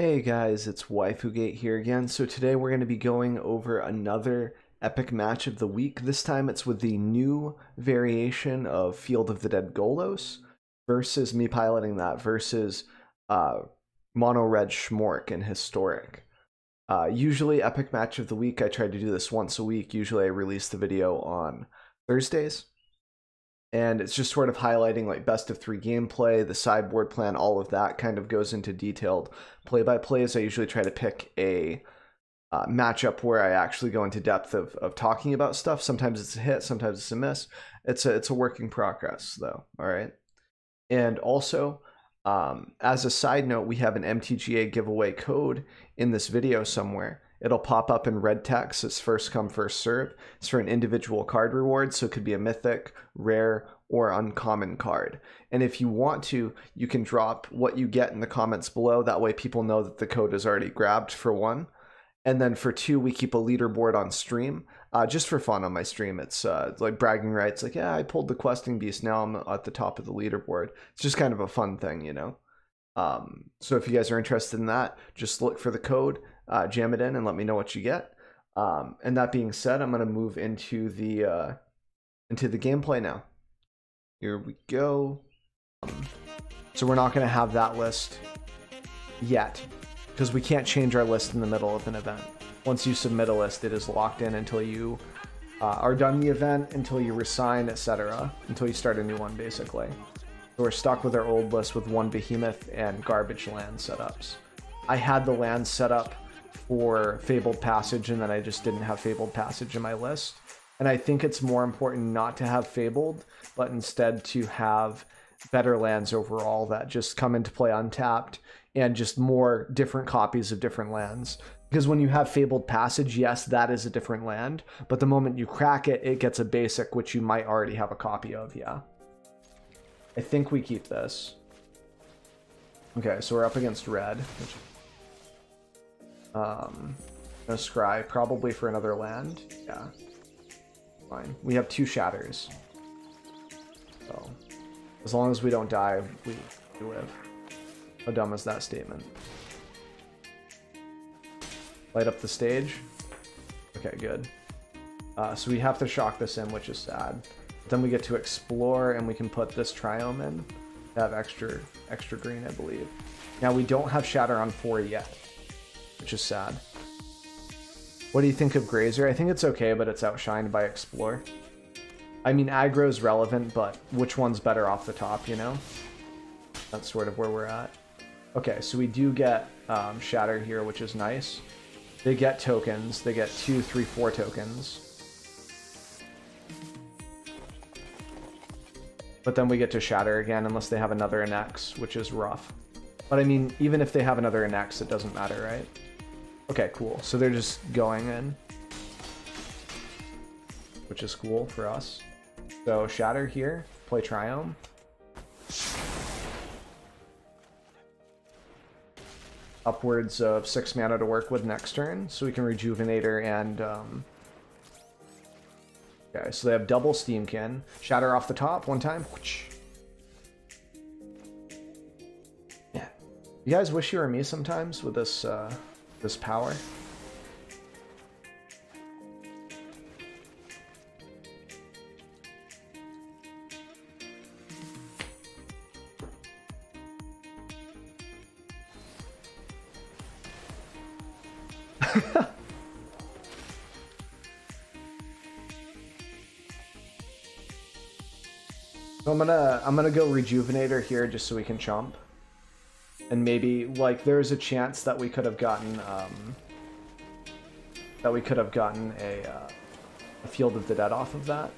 Hey guys, it's WaifuGate here again. So today we're going to be going over another epic match of the week. This time it's with the new variation of Field of the Dead Golos versus me piloting that versus uh, Mono Red Schmork in Historic. Uh, usually epic match of the week, I try to do this once a week. Usually I release the video on Thursdays and it's just sort of highlighting like best of three gameplay, the sideboard plan, all of that kind of goes into detailed play by plays. I usually try to pick a uh, matchup where I actually go into depth of, of talking about stuff. Sometimes it's a hit, sometimes it's a miss. It's a it's a work in progress though. All right, and also. Um, as a side note, we have an MTGA giveaway code in this video somewhere It'll pop up in red text. It's first come, first serve. It's for an individual card reward, so it could be a mythic, rare, or uncommon card. And if you want to, you can drop what you get in the comments below. That way, people know that the code is already grabbed for one. And then for two, we keep a leaderboard on stream, uh, just for fun on my stream. It's uh, like bragging rights, like, yeah, I pulled the questing beast. Now I'm at the top of the leaderboard. It's just kind of a fun thing, you know? Um, so if you guys are interested in that, just look for the code uh, jam it in and let me know what you get. Um, and that being said, I'm going to move into the uh, into the gameplay now. Here we go. Um, so we're not going to have that list yet because we can't change our list in the middle of an event. Once you submit a list, it is locked in until you uh, are done the event, until you resign, etc., until you start a new one, basically. So we're stuck with our old list with one behemoth and garbage land setups. I had the land set up for Fabled Passage, and then I just didn't have Fabled Passage in my list. And I think it's more important not to have Fabled, but instead to have better lands overall that just come into play untapped and just more different copies of different lands. Because when you have Fabled Passage, yes, that is a different land, but the moment you crack it, it gets a basic, which you might already have a copy of, yeah. I think we keep this. Okay, so we're up against red, which um, a scry, probably for another land. Yeah. Fine. We have two shatters. So, as long as we don't die, we, live. How dumb is that statement? Light up the stage. Okay, good. Uh, so we have to shock this in, which is sad. But then we get to explore, and we can put this triome in. Have extra extra green, I believe. Now we don't have shatter on four yet which is sad. What do you think of Grazer? I think it's okay, but it's outshined by Explore. I mean, aggro is relevant, but which one's better off the top, you know? That's sort of where we're at. Okay, so we do get um, Shatter here, which is nice. They get tokens. They get two, three, four tokens. But then we get to Shatter again, unless they have another Anax, which is rough. But I mean, even if they have another Anax, it doesn't matter, right? Okay, cool. So they're just going in. Which is cool for us. So Shatter here, play Triome. Upwards of six mana to work with next turn, so we can Rejuvenator and... Um... Okay, so they have double Steamkin. Shatter off the top one time. Yeah. You guys wish you were me sometimes with this, uh this power. I'm gonna I'm gonna go rejuvenator here just so we can chomp and maybe like there's a chance that we could have gotten um, that we could have gotten a, uh, a field of the dead off of that.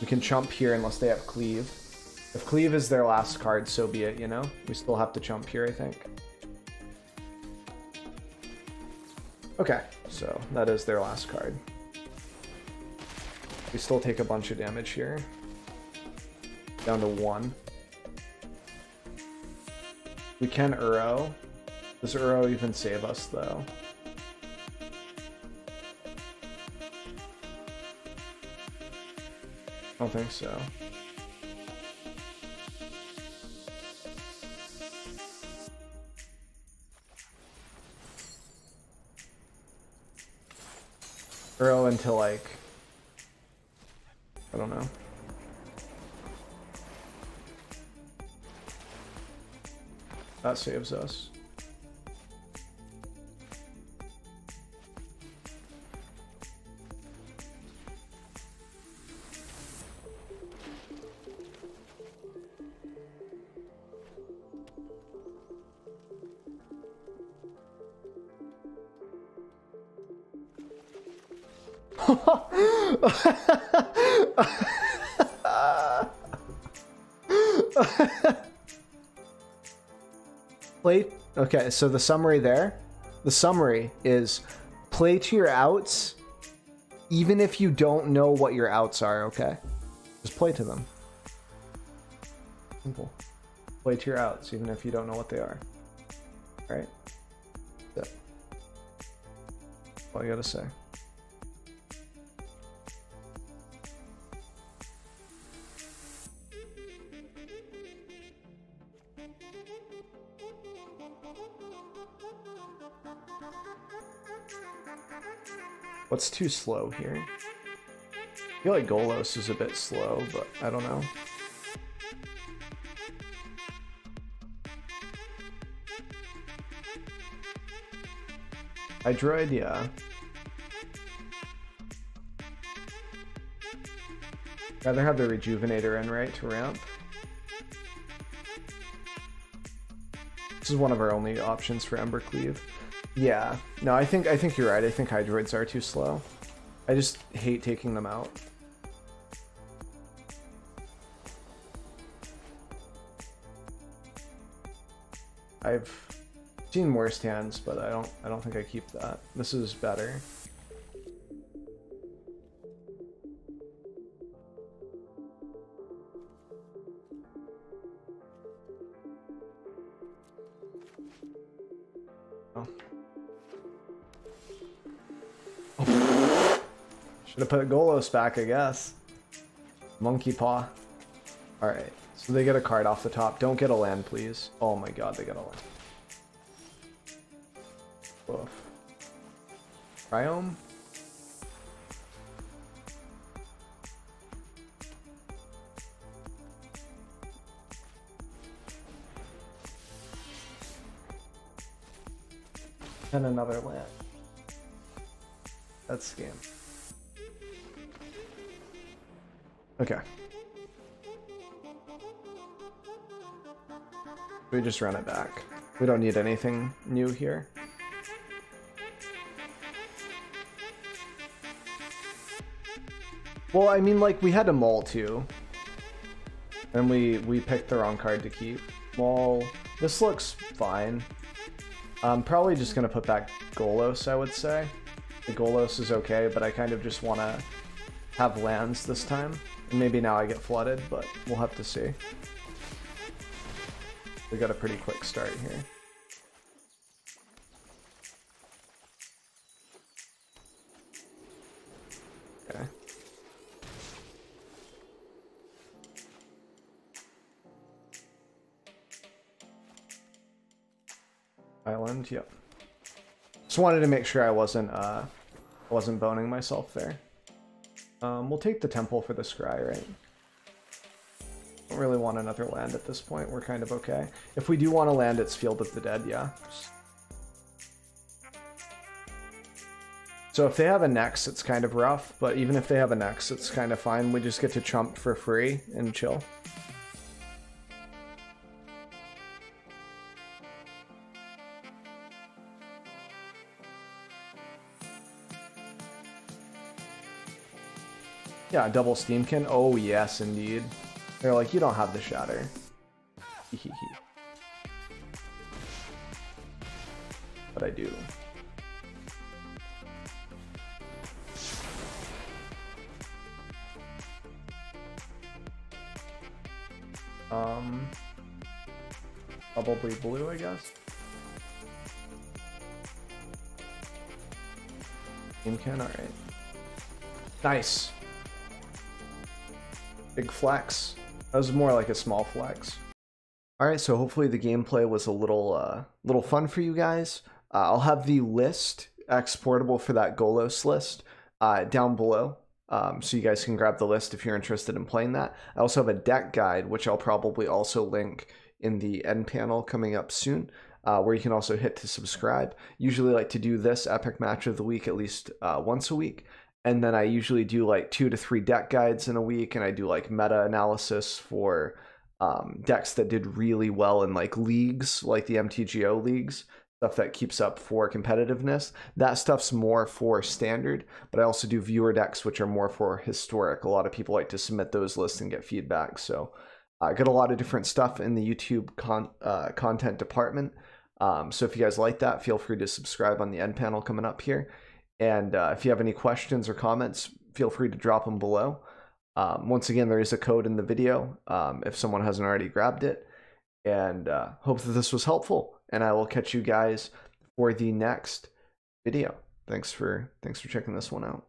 We can chump here unless they have cleave. If cleave is their last card, so be it, you know? We still have to chump here, I think. Okay, so that is their last card. We still take a bunch of damage here down to one. We can Uro. Does Uro even save us, though? I don't think so. Uro until, like... I don't know. That saves us. play okay so the summary there the summary is play to your outs even if you don't know what your outs are okay? Just play to them. Simple. Play to your outs even if you don't know what they are all right? That's all you gotta say What's too slow here? I feel like Golos is a bit slow, but I don't know. Hydroid, yeah. Rather have the Rejuvenator in, right, to ramp. This is one of our only options for Embercleave. Yeah. No, I think I think you're right. I think Hydroids are too slow. I just hate taking them out. I've seen worse hands, but I don't I don't think I keep that. This is better. Have put Golos back, I guess. Monkey Paw. Alright, so they get a card off the top. Don't get a land, please. Oh my god, they get a land. Oof. Triome? And another land. That's scam. Okay. We just run it back. We don't need anything new here. Well, I mean, like, we had a Maul too. And we, we picked the wrong card to keep. Maul, this looks fine. I'm probably just going to put back Golos, I would say. The Golos is okay, but I kind of just want to have lands this time. Maybe now I get flooded, but we'll have to see. We got a pretty quick start here. Okay. Island, yep. Just wanted to make sure I wasn't uh wasn't boning myself there. Um, we'll take the temple for the scry, right? Don't really want another land at this point. We're kind of okay. If we do want to land, it's Field of the Dead, yeah. So if they have Anax, it's kind of rough, but even if they have Anax, it's kind of fine. We just get to chump for free and chill. Yeah, double Steamkin. Oh, yes, indeed. They're like, you don't have the Shatter. but I do. Um, probably blue, I guess. Steamkin, alright. Nice. Big flex. That was more like a small flex. Alright, so hopefully the gameplay was a little uh, little fun for you guys. Uh, I'll have the list exportable for that Golos list uh, down below. Um, so you guys can grab the list if you're interested in playing that. I also have a deck guide, which I'll probably also link in the end panel coming up soon, uh, where you can also hit to subscribe. Usually like to do this epic match of the week at least uh, once a week. And then I usually do like two to three deck guides in a week, and I do like meta analysis for um, decks that did really well in like leagues, like the MTGO leagues, stuff that keeps up for competitiveness. That stuff's more for standard, but I also do viewer decks, which are more for historic. A lot of people like to submit those lists and get feedback. So I got a lot of different stuff in the YouTube con- uh, content department. Um, so if you guys like that, feel free to subscribe on the end panel coming up here. And uh, if you have any questions or comments, feel free to drop them below. Um, once again, there is a code in the video um, if someone hasn't already grabbed it. And uh, hope that this was helpful. And I will catch you guys for the next video. Thanks for thanks for checking this one out.